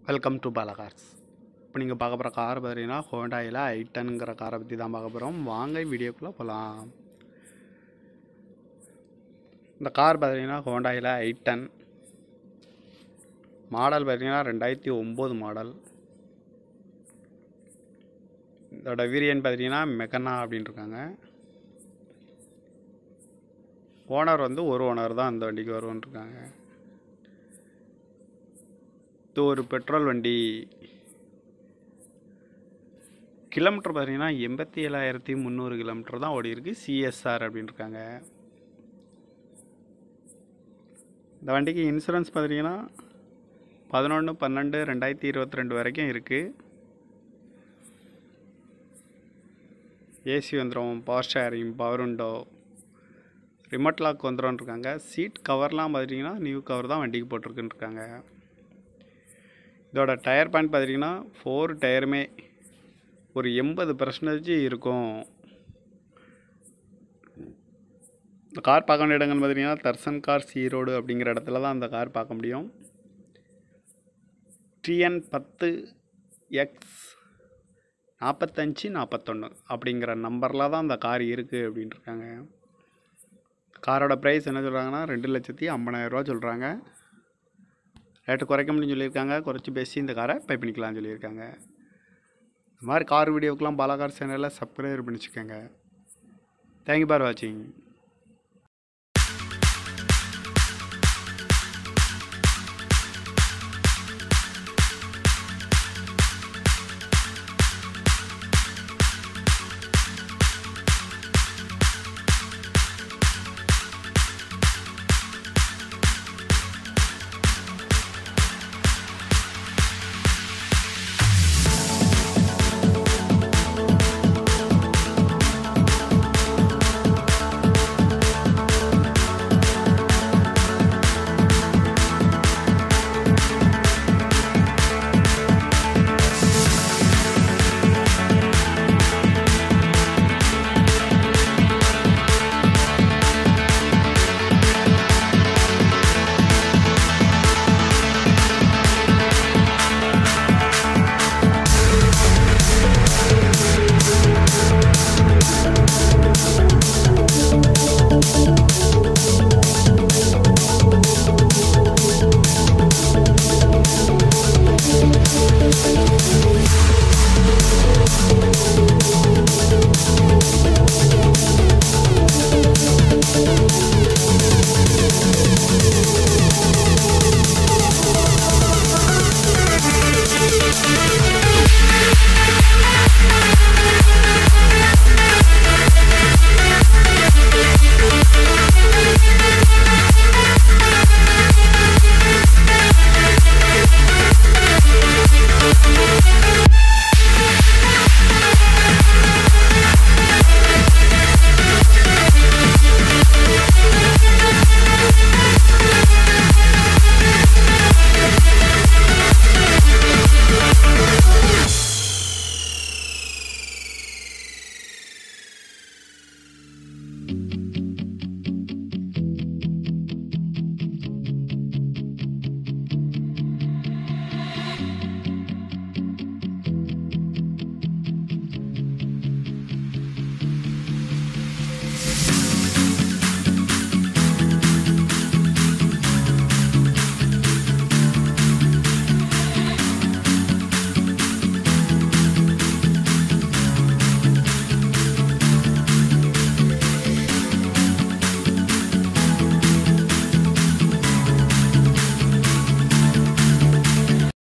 Welcome to Bala cars இப்போ நீங்கள் பார்க்க போகிற கார் பார்த்தீங்கன்னா ஹோண்டாயில் ஐட்டனுங்கிற காரை பற்றி தான் பார்க்க போகிறோம் வாங்க வீடியோக்குள்ளே போகலாம் இந்த கார் பார்த்தீங்கன்னா ஹோண்டாயில் ஐட்டன் மாடல் பார்த்தீங்கன்னா ரெண்டாயிரத்தி ஒம்பது மாடல் இதோட வீரியன் பார்த்தீங்கன்னா மெக்கனா அப்படின்ட்டுருக்காங்க ஓனர் வந்து ஒரு ஓனர் தான் அந்த வண்டிக்கு வருவோன்னு இருக்காங்க இது ஒரு பெட்ரோல் வண்டி. கிலோமீட்டர் பார்த்தீங்கன்னா எண்பத்தி ஏழாயிரத்தி முந்நூறு கிலோமீட்டர் தான் ஓடி இருக்குது சிஎஸ்ஆர் அப்படின்னு இருக்காங்க இந்த வண்டிக்கு இன்சூரன்ஸ் பார்த்தீங்கன்னா பதினொன்று பன்னெண்டு ரெண்டாயிரத்தி இருபத்தி ரெண்டு வரைக்கும் இருக்குது ஏசி வந்துடும் power steering power window remote lock வந்துடும் இருக்காங்க சீட் கவர்லாம் பார்த்தீங்கன்னா நியூ கவர் தான் வண்டிக்கு போட்டிருக்குன்னு இருக்காங்க இதோட டயர் பாயிண்ட் பார்த்தீங்கன்னா ஃபோர் டயருமே ஒரு எண்பது பர்சன்டேஜ் இருக்கும். இந்த கார் பார்க்க வேண்டிய இடங்கள் பார்த்தீங்கன்னா தர்சன் கார் ஈரோடு அப்படிங்கிற இடத்துல தான் அந்த கார் பார்க்க முடியும். டிஎன் பத்து எக்ஸ் நாற்பத்தஞ்சு நாற்பத்தொன்று அப்படிங்கிற நம்பரில் தான் அந்த கார் இருக்குது அப்படின்ட்டுருக்காங்க காரோட ப்ரைஸ் என்ன சொல்கிறாங்கன்னா ரெண்டு லட்சத்தி ஐம்பதாயிரரூவா சொல்கிறாங்க ரேட்டு குறைக்க முடியும்னு சொல்லியிருக்காங்க. குறைச்சி பேசி இந்த காரை பை பண்ணிக்கலாம்னு சொல்லியிருக்காங்க. இந்த மாதிரி கார் வீடியோக்கெலாம் பாலாகார் சேனலில் சப்ஸ்கிரைப் பண்ணி வச்சுக்கோங்க. தேங்க்யூ ஃபார் வாட்சிங்